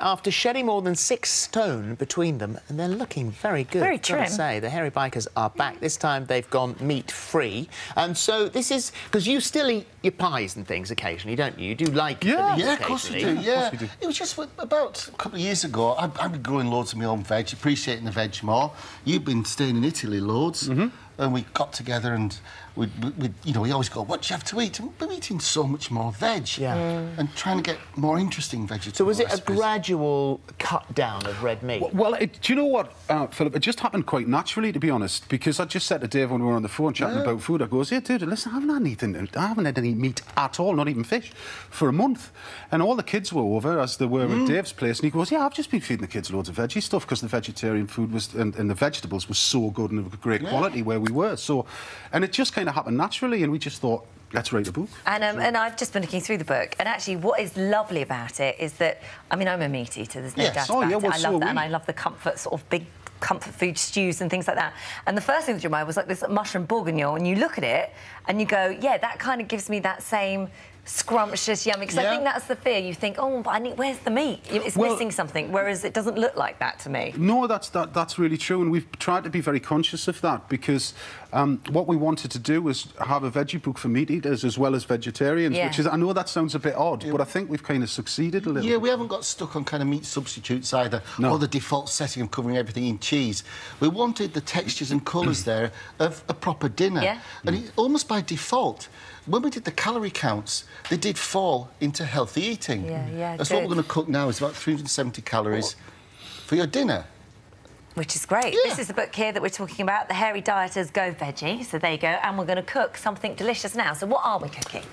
after shedding more than six stone between them, and they're looking very good. Very gotta say, the hairy bikers are back. This time they've gone meat-free. And um, so this is... Because you still eat your pies and things occasionally, don't you? You do like the Yeah, meat yeah, of course we do. occasionally. Yeah, it was just about a couple of years ago. I've, I've been growing loads of my own veg, appreciating the veg more. You've been staying in Italy loads, mm-hmm. And we got together and we, we, we, you know, we always go, "What do you have to eat?" And we're eating so much more veg, Yeah. Mm. and trying to get more interesting vegetable. So was it a gradual cut down of red meat? Well, it, do you know what, uh, Phillip? It just happened quite naturally, to be honest, because I just said to Dave when we were on the phone chatting about food, I goes, "Yeah, dude, listen, I haven't had anything, I haven't had any meat at all, not even fish, for a month." And all the kids were over, as they were Mm. at Dave's place, and he goes, "Yeah, I've just been feeding the kids loads of veggie stuff because the vegetarian food was and, and the vegetables were so good and of great quality where we were." So, and it just kind of happened naturally, and we just thought, "Let's write a book." And, um, and I've just been looking through the book, and actually, what is lovely about it is that I mean, I'm a meat eater. There's no Yes. doubt Oh, about yeah, it. I so love that, and. I love the comfort sort of big comfort food stews and things like that. And the first thing that drew my eye was like this mushroom bourguignon, and you look at it and you go, yeah, that kind of gives me that same scrumptious yummy because I think that's the fear. You think, oh, but I need, where's the meat? It's Well- missing something. Whereas it doesn't look like that to me. No, that's that, that's really true, and we've tried to be very conscious of that because um, what we wanted to do was have a veggie book for meat eaters as well as vegetarians. Yeah. Which is, I know that sounds a bit odd, but I think we've kind of succeeded a little. Yeah, we haven't got stuck on kind of meat substitutes either, No. or the default setting of covering everything in cheese. We wanted the textures and colours there of a proper dinner. Yeah. And it, almost by default, when we did the calorie counts, they did fall into healthy eating. Yeah, yeah, That's what we're going to cook now, is about 370 calories for your dinner. Which is great. Yeah. This is the book here that we're talking about, The Hairy Dieters Go Veggie. So there you go. And we're going to cook something delicious now. So what are we cooking?